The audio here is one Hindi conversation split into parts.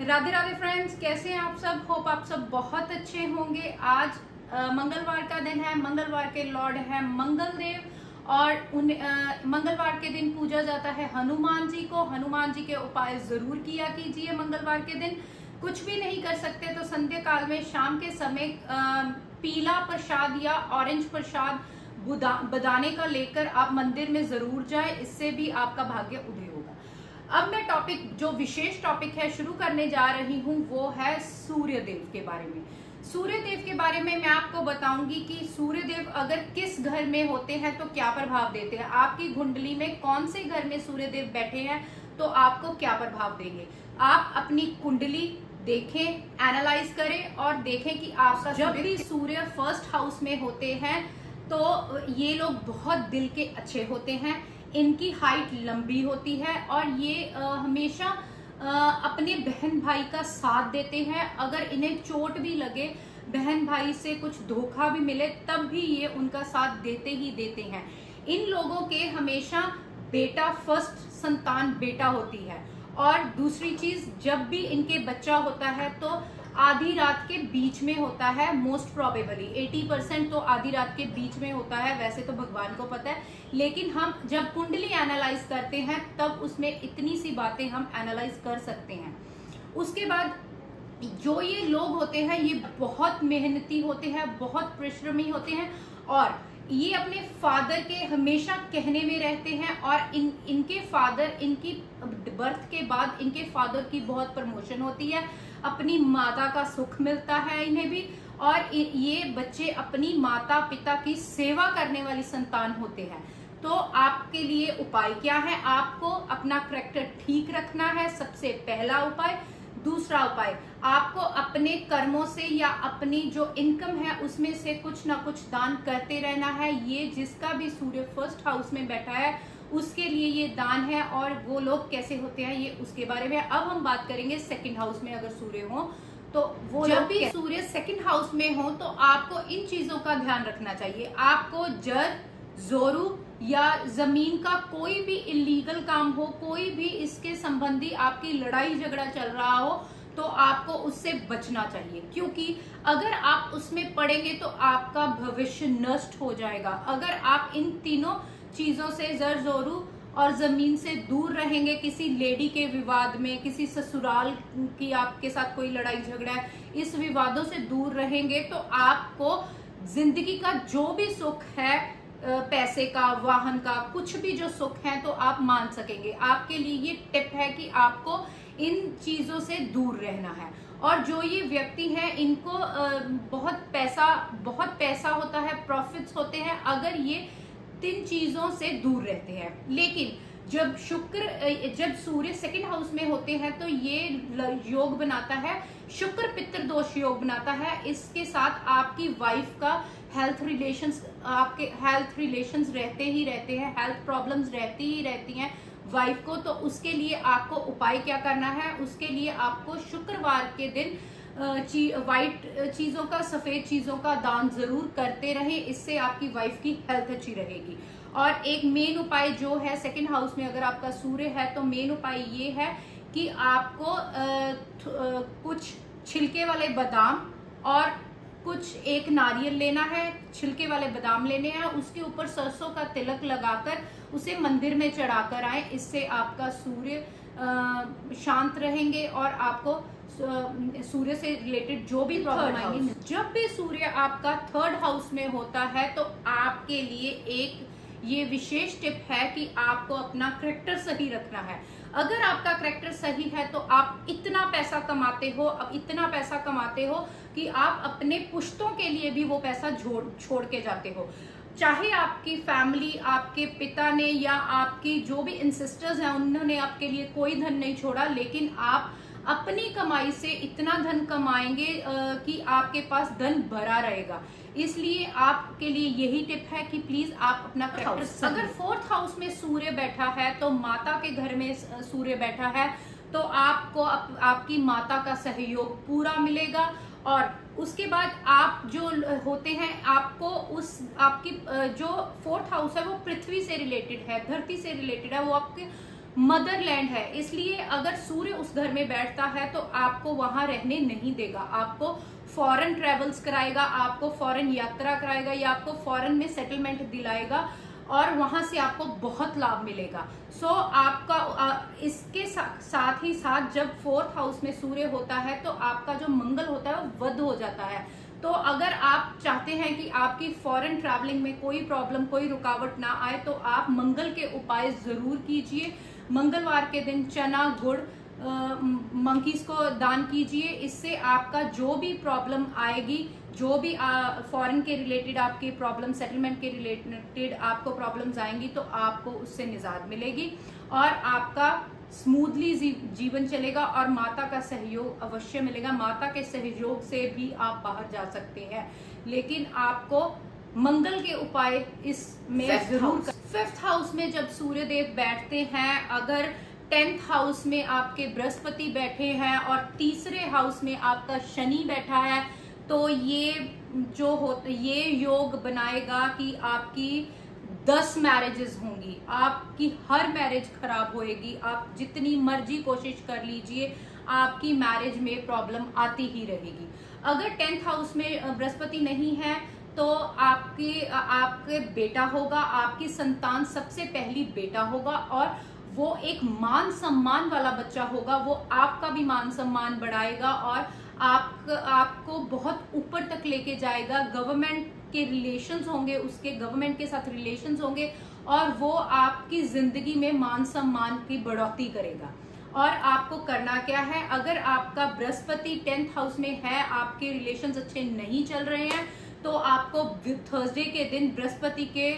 राधे राधे फ्रेंड्स कैसे हैं आप सब? होप आप सब बहुत अच्छे होंगे। आज आ, मंगलवार का दिन है मंगलवार के लॉर्ड है मंगल देव और उन आ, मंगलवार के दिन पूजा जाता है हनुमान जी को। हनुमान जी के उपाय ज़रूर किया कीजिए मंगलवार के दिन। कुछ भी नहीं कर सकते तो संध्या काल में शाम के समय आ, पीला प्रसाद या ऑरेंज प्रसाद बदाने का लेकर आप मंदिर में ज़रूर जाए। इससे भी आपका भाग्य उदय होगा अब मैं टॉपिक जो विशेष टॉपिक है शुरू करने जा रही हूँ वो है सूर्य देव के बारे में। सूर्य देव के बारे में मैं आपको बताऊँगी कि सूर्य देव अगर किस घर में होते हैं तो क्या प्रभाव देते हैं? आपकी कुंडली में कौन से घर में सूर्य देव बैठे हैं तो आपको क्या प्रभाव देंगे? आप अपनी कुंडली देखें एनालाइज करें और देखें कि आपका जब भी सूर्य फ़र्स्ट हाउस में होते हैं तो ये लोग बहुत दिल के अच्छे होते हैं। इनकी हाइट लंबी होती है और ये आ, हमेशा आ, अपने बहन भाई का साथ देते हैं। अगर इन्हें चोट भी लगे बहन भाई से कुछ धोखा भी मिले तब भी ये उनका साथ देते ही देते हैं। इन लोगों के हमेशा बेटा फ़र्स्ट संतान बेटा होती है। और दूसरी चीज़ जब भी इनके बच्चा होता है तो आधी रात के बीच में होता है मोस्ट प्रोबेबली 80 परसेंट तो आधी रात के बीच में होता है, वैसे तो भगवान को पता है। लेकिन हम जब कुंडली एनालाइज करते हैं, तब उसमें इतनी सी बातें हम एनालाइज कर सकते हैं। उसके बाद जो ये लोग होते हैं, ये बहुत मेहनती होते हैं, बहुत परिश्रमी होते हैं, और ये अपने फादर के हमेशा कहने में रहते हैं, और इन, इनके फादर इनकी बर्थ के बाद इनके फादर की बहुत प्रमोशन होती है। अपनी माता का सुख मिलता है इन्हें भी, और ये बच्चे अपनी माता पिता की सेवा करने वाली संतान होते हैं। तो आपके लिए उपाय क्या है? आपको अपना करेक्टर ठीक रखना है, सबसे पहला उपाय। दूसरा उपाय, आपको अपने कर्मों से या अपनी जो इनकम है, उसमें से कुछ ना कुछ दान करते रहना है। ये जिसका भी सूर्य फ़र्स्ट हाउस में बैठा है उसके लिए ये दान है और वो लोग कैसे होते हैं ये उसके बारे में। अब हम बात करेंगे सेकंड हाउस में अगर सूर्य हो तो वो जब भी सूर्य सेकंड हाउस में हो तो आपको इन चीज़ों का ध्यान रखना चाहिए। आपको जर जोरू या ज़मीन का कोई भी इलीगल काम हो कोई भी इसके संबंधी आपकी लड़ाई झगड़ा चल रहा हो तो आपको उससे बचना चाहिए। क्योंकि अगर आप उसमें पड़ेंगे तो आपका भविष्य नष्ट हो जाएगा। अगर आप इन तीनों चीज़ों से जर जोरू और ज़मीन से दूर रहेंगे। किसी लेडी के विवाद में, किसी ससुराल की आपके साथ कोई लड़ाई झगड़ा है, इस विवादों से दूर रहेंगे तो आपको ज़िंदगी का जो भी सुख है पैसे का, वाहन का, कुछ भी जो सुख है तो आप मान सकेंगे। आपके लिए ये टिप है कि आपको इन चीज़ों से दूर रहना है। और जो ये व्यक्ति हैं, इनको बहुत पैसा बहुत पैसा होता है, प्रॉफिट्स होते हैं। अगर ये तीन चीज़ों से दूर रहते हैं। लेकिन जब शुक्र जब सूर्य सेकंड हाउस में होते हैं तो ये योग बनाता है, शुक्र पितृ दोष योग बनाता है। इसके साथ आपकी वाइफ का हेल्थ रिलेशंस आपके हेल्थ रिलेशंस रहते ही रहते हैं हेल्थ प्रॉब्लम्स रहती ही रहती हैं वाइफ को। तो उसके लिए आपको उपाय क्या करना है? उसके लिए आपको शुक्रवार के दिन ची, वाइट चीज़ों का सफ़ेद चीज़ों का दान ज़रूर करते रहे इससे आपकी वाइफ की हेल्थ अच्छी रहेगी। और एक मेन उपाय जो है सेकंड हाउस में अगर आपका सूर्य है तो मेन उपाय ये है कि आपको आ, आ, कुछ छिलके वाले बादाम और कुछ एक नारियल लेना है छिलके वाले बादाम लेने हैं उसके ऊपर सरसों का तिलक लगाकर उसे मंदिर में चढ़ाकर आए इससे आपका सूर्य शांत रहेंगे और आपको सूर्य से रिलेटेड जो भी प्रॉब्लम आएँगी जब भी सूर्य आपका थर्ड हाउस में होता है तो आपके लिए एक ये विशेष टिप है कि आपको अपना करेक्टर सही रखना है। अगर आपका करेक्टर सही है तो आप इतना पैसा कमाते हो अब इतना पैसा कमाते हो कि आप अपने पुश्तों के लिए भी वो पैसा छोड़ छोड़ के जाते हो। चाहे आपकी फैमिली आपके पिता ने या आपकी जो भी इंसिस्टर्स हैं उन्होंने आपके लिए कोई धन नहीं छोड़ा लेकिन आप अपनी कमाई से इतना धन कमाएँगे कि आपके पास धन भरा रहेगा। इसलिए आपके लिए यही टिप है कि प्लीज़ आप अपना अगर फोर्थ हाउस में सूर्य बैठा है तो माता के घर में सूर्य बैठा है तो आपको आप, आपकी माता का सहयोग पूरा मिलेगा। और उसके बाद आप जो होते हैं आपको उस आपकी जो फोर्थ हाउस है वो पृथ्वी से रिलेटेड है धरती से रिलेटेड है वो आपके मदरलैंड है। इसलिए अगर सूर्य उस घर में बैठता है तो आपको वहाँ रहने नहीं देगा। आपको फॉरेन ट्रेवल्स कराएगा आपको फॉरेन यात्रा कराएगा या आपको फॉरेन में सेटलमेंट दिलाएगा और वहाँ से आपको बहुत लाभ मिलेगा। सो so, आपका आ, इसके सा, साथ ही साथ जब फोर्थ हाउस में सूर्य होता है तो आपका जो मंगल होता है वो वध हो जाता है। तो अगर आप चाहते हैं कि आपकी फॉरेन ट्रैवलिंग में कोई प्रॉब्लम कोई रुकावट ना आए तो आप मंगल के उपाय ज़रूर कीजिए। मंगलवार के दिन चना गुड़ मंकीज को दान कीजिए। इससे आपका जो भी प्रॉब्लम आएगी जो भी फॉरेन के रिलेटेड आपकी प्रॉब्लम सेटलमेंट के रिलेटेड आपको प्रॉब्लम्स आएँगी तो आपको उससे निजात मिलेगी और आपका स्मूथली जीवन चलेगा और माता का सहयोग अवश्य मिलेगा। माता के सहयोग से भी आप बाहर जा सकते हैं। लेकिन आपको मंगल के उपाय इसमें ज़रूर फिफ्थ हाउस में जब सूर्य देव बैठते हैं, अगर टेंथ हाउस में आपके बृहस्पति बैठे हैं और तीसरे हाउस में आपका शनि बैठा है तो ये जो हो ये योग बनाएगा कि आपकी दस मैरिजेस होंगी। आपकी हर मैरिज खराब होएगी। आप जितनी मर्ज़ी कोशिश कर लीजिए, आपकी मैरिज में प्रॉब्लम आती ही रहेगी। अगर टेंथ हाउस में बृहस्पति नहीं है तो आपके आपके बेटा होगा, आपकी संतान सबसे पहली बेटा होगा और वो एक मान सम्मान वाला बच्चा होगा, वो आपका भी मान सम्मान बढ़ाएगा और आप, आपको बहुत ऊपर तक लेके जाएगा। गवर्नमेंट के रिलेशंस होंगे, उसके गवर्नमेंट के साथ रिलेशंस होंगे और वो आपकी ज़िंदगी में मान सम्मान की बढ़ोतरी करेगा। और आपको करना क्या है? अगर आपका बृहस्पति टेंथ हाउस में है, आपके रिलेशंस अच्छे नहीं चल रहे हैं तो आपको थर्सडे के दिन बृहस्पति के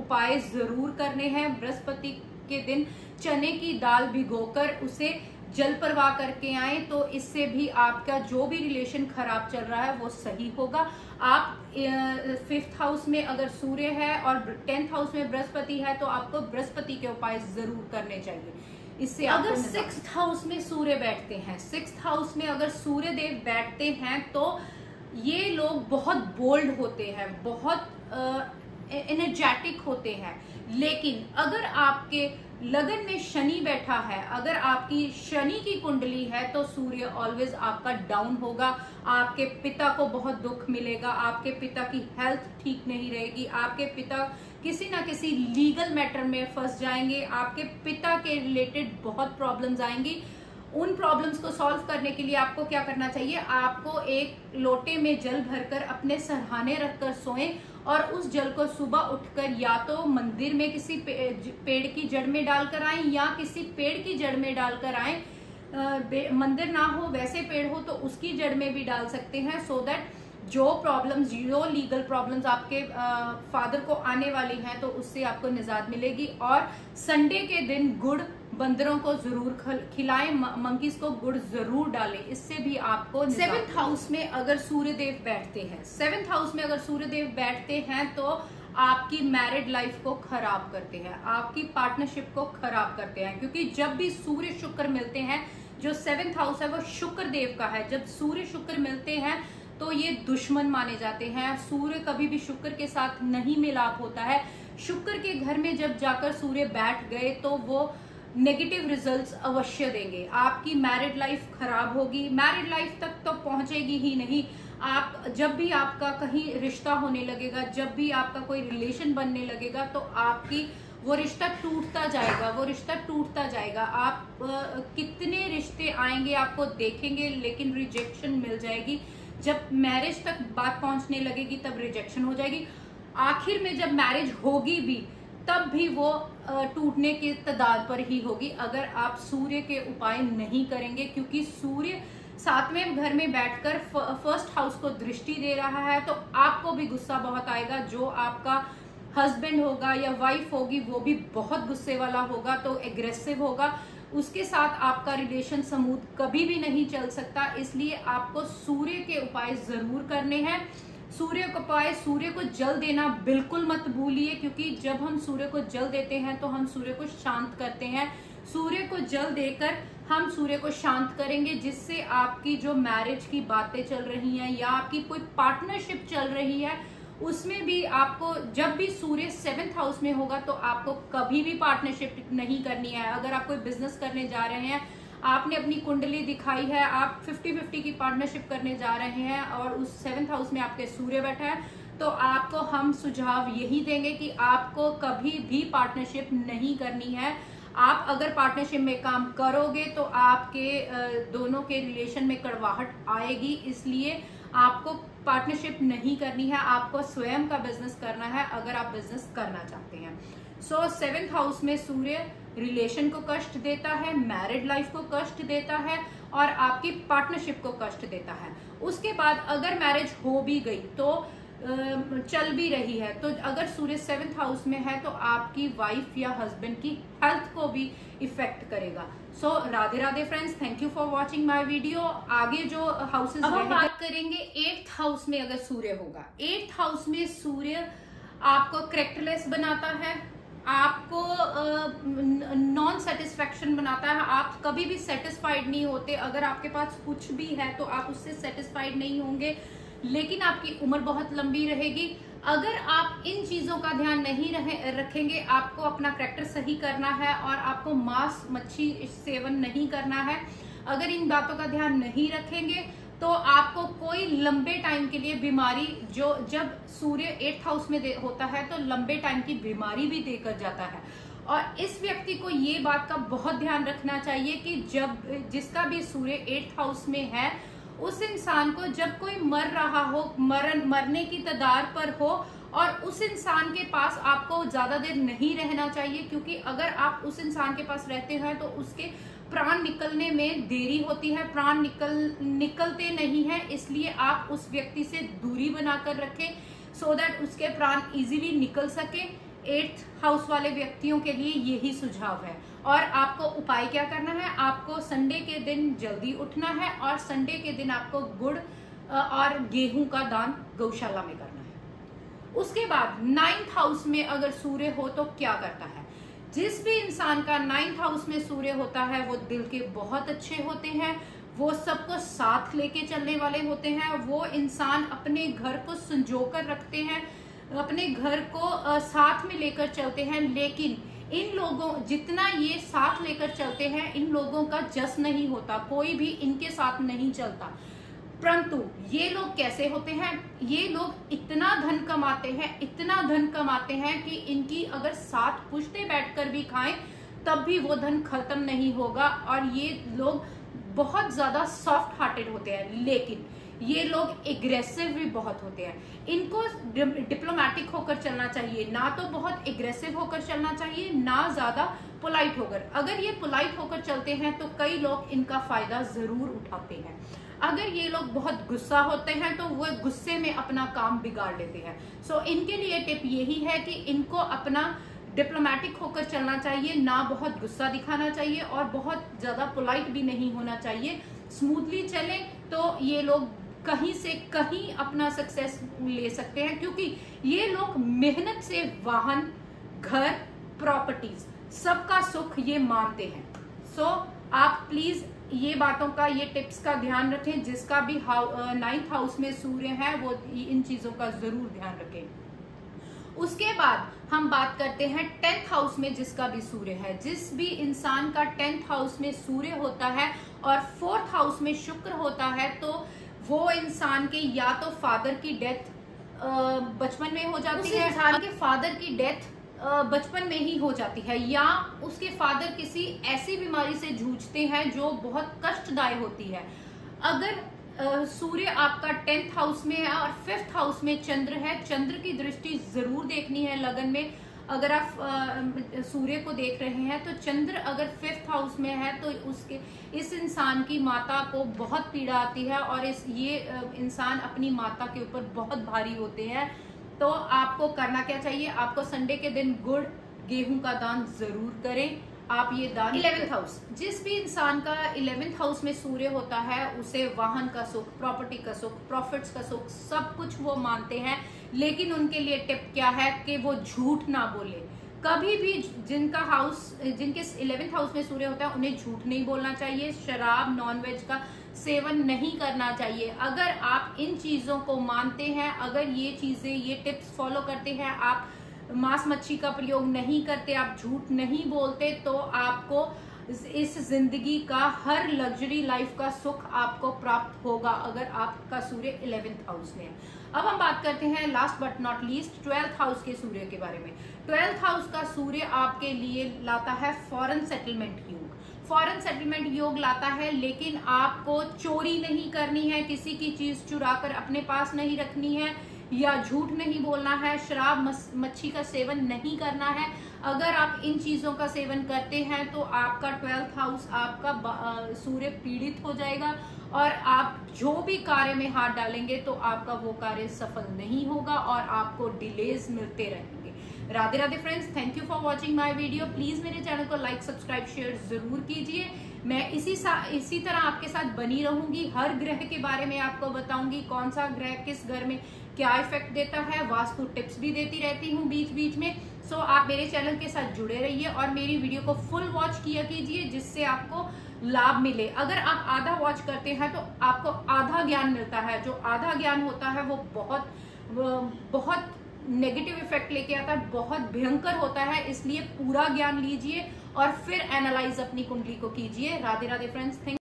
उपाय ज़रूर करने हैं। बृहस्पति के दिन चने की दाल भिगोकर उसे जल प्रवाह करके आए तो इससे भी आपका जो भी रिलेशन खराब चल रहा है वो सही होगा। आप फिफ्थ हाउस में अगर सूर्य है और टेंथ हाउस में बृहस्पति है तो आपको बृहस्पति के उपाय ज़रूर करने चाहिए। इससे अगर सिक्स हाउस में सूर्य बैठते हैं सिक्स हाउस में अगर सूर्य देव बैठते हैं तो ये लोग बहुत बोल्ड होते हैं, बहुत एनर्जेटिक होते हैं। लेकिन अगर आपके लगन में शनि बैठा है, अगर आपकी शनि की कुंडली है तो सूर्य ऑलवेज आपका डाउन होगा। आपके पिता को बहुत दुख मिलेगा, आपके पिता की हेल्थ ठीक नहीं रहेगी, आपके पिता किसी ना किसी लीगल मैटर में फंस जाएँगे, आपके पिता के रिलेटेड बहुत प्रॉब्लम्स आएँगी। उन प्रॉब्लम्स को सॉल्व करने के लिए आपको क्या करना चाहिए? आपको एक लोटे में जल भरकर अपने सरहाने रखकर सोएँ और उस जल को सुबह उठकर या तो मंदिर में किसी पेड़ की जड़ में डालकर आए या किसी पेड़ की जड़ में डालकर आए। मंदिर ना हो, वैसे पेड़ हो तो उसकी जड़ में भी डाल सकते हैं सो so दैट जो प्रॉब्लम्स जो लीगल प्रॉब्लम्स आपके फादर को आने वाली हैं तो उससे आपको निजात मिलेगी। और संडे के दिन गुड़ बंदरों को ज़रूर खिलाएँ मंकीज को गुड़ ज़रूर डालें। इससे भी आपको सेवेंथ हाउस में अगर सूर्य देव बैठते हैं सेवेंथ हाउस में अगर सूर्य देव बैठते हैं तो आपकी मैरिड लाइफ को खराब करते हैं, आपकी पार्टनरशिप को खराब करते हैं। क्योंकि जब भी सूर्य शुक्र मिलते हैं, जो सेवेंथ हाउस है, वो शुक्र देव का है। जब सूर्य शुक्र मिलते हैं तो ये दुश्मन माने जाते हैं। सूर्य कभी भी शुक्र के साथ नहीं मिलाप होता है। शुक्र के घर में जब जाकर सूर्य बैठ गए तो वो नेगेटिव रिजल्ट्स अवश्य देंगे। आपकी मैरिड लाइफ खराब होगी। मैरिड लाइफ तक तो पहुंचेगी ही नहीं। आप जब भी आपका कहीं रिश्ता होने लगेगा जब भी आपका कोई रिलेशन बनने लगेगा तो आपकी वो रिश्ता टूटता जाएगा वो रिश्ता टूटता जाएगा। आप आ, कितने रिश्ते आएँगे आपको देखेंगे लेकिन रिजेक्शन मिल जाएगी। जब मैरिज तक बात पहुँचने लगेगी, तब रिजेक्शन हो जाएगी। आखिर में जब मैरिज होगी भी, तब भी वो टूटने की तादाद पर ही होगी। अगर आप सूर्य के उपाय नहीं करेंगे, क्योंकि सूर्य सातवें घर में बैठकर फ़र्स्ट हाउस को दृष्टि दे रहा है तो आपको भी गुस्सा बहुत आएगा। जो आपका हस्बैंड होगा या वाइफ होगी, वो भी बहुत गुस्से वाला होगा तो एग्रेसिव होगा। उसके साथ आपका रिलेशन समूथ कभी भी नहीं चल सकता, इसलिए आपको सूर्य के उपाय ज़रूर करने हैं। सूर्य को पाए सूर्य को जल देना बिल्कुल मत भूलिए, क्योंकि जब हम सूर्य को जल देते हैं तो हम सूर्य को शांत करते हैं। सूर्य को जल देकर हम सूर्य को शांत करेंगे, जिससे आपकी जो मैरिज की बातें चल रही हैं, या आपकी कोई पार्टनरशिप चल रही है उसमें भी आपको, जब भी सूर्य सेवेंथ हाउस में होगा तो आपको कभी भी पार्टनरशिप नहीं करनी है। अगर आप कोई बिज़नेस करने जा रहे हैं, आपने अपनी कुंडली दिखाई है, आप 50 50 की पार्टनरशिप करने जा रहे हैं और उस सेवेंथ हाउस में आपके सूर्य बैठा है तो आपको हम सुझाव यही देंगे कि आपको कभी भी पार्टनरशिप नहीं करनी है। आप अगर पार्टनरशिप में काम करोगे तो आपके दोनों के रिलेशन में कड़वाहट आएगी। इसलिए आपको पार्टनरशिप नहीं करनी है, आपको स्वयं का बिज़नेस करना है अगर आप बिज़नेस करना चाहते हैं। सो सेवेंथ हाउस में सूर्य रिलेशन को कष्ट देता है मैरिड लाइफ को कष्ट देता है और आपकी पार्टनरशिप को कष्ट देता है। उसके बाद अगर मैरिज हो भी गई तो चल भी रही है। तो अगर सूर्य सेवेंथ हाउस में है तो आपकी वाइफ या हस्बैंड की हेल्थ को भी इफ़ेक्ट करेगा। So so, Radhe Radhe friends thank you for watching my video आगे जो हाउसेस अब हम बात करेंगे एट्थ हाउस में अगर सूर्य होगा। एट्थ हाउस में सूर्य आपको करेक्टरलेस बनाता है आपको नॉन सेटिस्फेक्शन बनाता है। आप कभी भी सेटिस्फाइड नहीं होते। अगर आपके पास कुछ भी है तो आप उससे सेटिस्फाइड नहीं होंगे। लेकिन आपकी उम्र बहुत लंबी रहेगी। अगर आप इन चीज़ों का ध्यान नहीं रहे, रखेंगे, आपको अपना करेक्टर सही करना है और आपको मांस मच्छी सेवन नहीं करना है। अगर इन बातों का ध्यान नहीं रखेंगे तो आपको कोई लंबे टाइम के लिए बीमारी, जो जब सूर्य एट्थ हाउस में होता है तो लंबे टाइम की बीमारी भी देकर जाता है। और इस व्यक्ति को ये बात का बहुत ध्यान रखना चाहिए कि जब, जिसका भी सूर्य एट्थ हाउस में है उस इंसान को जब कोई मर रहा हो मरण मरने की तदार पर हो, और उस इंसान के पास आपको ज़्यादा देर नहीं रहना चाहिए, क्योंकि अगर आप उस इंसान के पास रहते हैं तो उसके प्राण निकलने में देरी होती है, प्राण निकल, निकलते नहीं है, इसलिए आप उस व्यक्ति से दूरी बनाकर रखें सो so दैट उसके प्राण इजीली निकल सके। एट्थ हाउस वाले व्यक्तियों के लिए यही सुझाव है। और आपको उपाय क्या करना है? आपको संडे के दिन जल्दी उठना है और संडे के दिन आपको गुड़ और गेहूँ का दान गौशाला में करना है। उसके बाद नाइन्थ हाउस में अगर सूर्य हो तो क्या करता है? जिस भी इंसान का नाइन्थ हाउस में सूर्य होता है, वो दिल के बहुत अच्छे होते हैं, वो सबको साथ लेके चलने वाले होते हैं, वो इंसान अपने घर को संजो कर रखते हैं अपने घर को साथ में लेकर चलते हैं, लेकिन इन लोगों, जितना ये साथ लेकर चलते हैं, इन लोगों का जस नहीं होता, कोई भी इनके साथ नहीं चलता। परंतु ये लोग कैसे होते हैं? ये लोग इतना धन कमाते हैं, इतना धन कमाते हैं कि इनकी अगर साथ पुछते बैठकर भी खाएँ, तब भी वो धन खत्म नहीं होगा, और ये लोग बहुत ज़्यादा सॉफ्ट हार्टेड होते हैं। लेकिन ये लोग एग्रेसिव भी बहुत होते हैं। इनको डिप्लोमेटिक होकर चलना चाहिए। ना तो बहुत एग्रेसिव होकर चलना चाहिए ना ज़्यादा पोलाइट होकर। अगर ये पोलाइट होकर चलते हैं तो कई लोग इनका फ़ायदा ज़रूर उठाते हैं। अगर ये लोग बहुत गुस्सा होते हैं तो वो गुस्से में अपना काम बिगाड़ लेते हैं। सो so, इनके लिए टिप यही है कि इनको अपना डिप्लोमेटिक होकर चलना चाहिए ना बहुत गुस्सा दिखाना चाहिए और बहुत ज़्यादा पोलाइट भी नहीं होना चाहिए। स्मूथली चले तो ये लोग कहीं से कहीं अपना सक्सेस ले सकते हैं क्योंकि ये लोग मेहनत से वाहन घर प्रॉपर्टीज़ सबका सुख ये मानते हैं। सो so, आप प्लीज़ ये बातों का ये टिप्स का ध्यान रखें जिसका भी हाउ नाइन्थ हाउस में सूर्य है वो इन चीज़ों का ज़रूर ध्यान रखें। उसके बाद हम बात करते हैं टेंथ हाउस में जिसका भी सूर्य है। जिस भी इंसान का टेंथ हाउस में सूर्य होता है और फोर्थ हाउस में शुक्र होता है तो वो इंसान के या तो फादर की डेथ बचपन में हो जाती है इंसान के फादर की डेथ बचपन में ही हो जाती है या उसके फादर किसी ऐसी बीमारी से जूझते हैं जो बहुत कष्टदायी होती है। अगर सूर्य आपका टेंथ हाउस में है और फिफ्थ हाउस में चंद्र है चंद्र की दृष्टि ज़रूर देखनी है लगन में। अगर आप सूर्य को देख रहे हैं तो चंद्र अगर फिफ्थ हाउस में है तो उसके इस इंसान की माता को बहुत पीड़ा आती है और इस ये इंसान अपनी माता के ऊपर बहुत भारी होते हैं। तो आपको करना क्या चाहिए? आपको संडे के दिन गुड़ गेहूँ का दान ज़रूर करें। आप ये दान इलेवेंथ हाउस जिस भी इंसान का इलेवेंथ हाउस में सूर्य होता है उसे वाहन का सुख प्रॉपर्टी का सुख प्रॉफिट्स का सुख सब कुछ वो मानते हैं। लेकिन उनके लिए टिप क्या है कि वो झूठ ना बोले। कभी भी जिनका हाउस जिनके इलेवेंथ हाउस में सूर्य होता है, उन्हें झूठ नहीं बोलना चाहिए। शराब नॉनवेज का सेवन नहीं करना चाहिए। अगर आप इन चीज़ों को मानते हैं, अगर ये चीज़ें, ये टिप्स फॉलो करते हैं, आप मांस मच्छी का प्रयोग नहीं करते, आप झूठ नहीं बोलते तो आपको इस ज़िंदगी का, हर लग्जरी लाइफ का सुख आपको प्राप्त होगा अगर आपका सूर्य इलेवेंथ हाउस में है। अब हम बात करते हैं last but not least twelfth house के सूर्य के बारे में। ट्वेल्थ हाउस का सूर्य आपके लिए लाता है फॉरेन सेटलमेंट योग। फॉरेन सेटलमेंट योग लाता है, लेकिन आपको चोरी नहीं करनी है, किसी की चीज़ चुरा कर अपने पास नहीं रखनी है या झूठ नहीं बोलना है, शराब मच्छी का सेवन नहीं करना है। अगर आप इन चीज़ों का सेवन करते हैं तो आपका ट्वेल्थ हाउस, आपका सूर्य पीड़ित हो जाएगा और आप जो भी कार्य में हाथ डालेंगे तो आपका वो कार्य सफल नहीं होगा और आपको डिलेज मिलते रहेंगे। Radhe Radhe friends thank you for watching my video please मेरे चैनल को लाइक सब्सक्राइब शेयर ज़रूर कीजिए। मैं इसी इसी तरह आपके साथ बनी रहूँगी। हर ग्रह के बारे में आपको बताऊँगी, कौन सा ग्रह किस घर में क्या इफ़ेक्ट देता है, वास्तु टिप्स भी देती रहती हूँ बीच बीच में। सो आप मेरे चैनल के साथ जुड़े रहिए और मेरी वीडियो को फुल वॉच किया कीजिए, जिससे आपको लाभ मिले। अगर आप आधा वॉच करते हैं तो आपको आधा ज्ञान मिलता है। जो आधा ज्ञान होता है, वो बहुत बहुत नेगेटिव इफ़ेक्ट लेके आता है, बहुत भयंकर होता है। इसलिए पूरा ज्ञान लीजिए और फिर एनालाइज अपनी कुंडली को कीजिए। Radhe Radhe friends thank